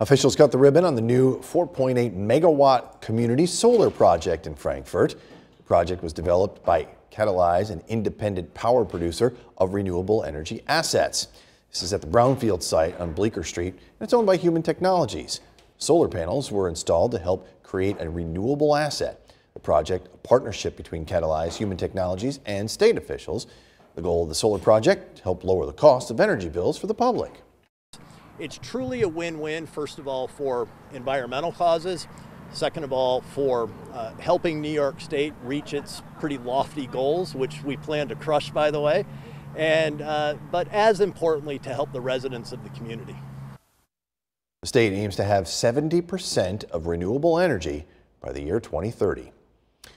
Officials cut the ribbon on the new 4.8 megawatt community solar project in Frankfort. The project was developed by Catalyze, an independent power producer of renewable energy assets. This is at the Brownfield site on Bleecker Street, and it's owned by Human Technologies. Solar panels were installed to help create a renewable asset. The project, a partnership between Catalyze, Human Technologies, and state officials. The goal of the solar project, to help lower the cost of energy bills for the public. It's truly a win-win, first of all, for environmental causes, second of all, for uh, helping New York State reach its pretty lofty goals, which we plan to crush, by the way, and uh, but as importantly, to help the residents of the community. The state aims to have 70% of renewable energy by the year 2030.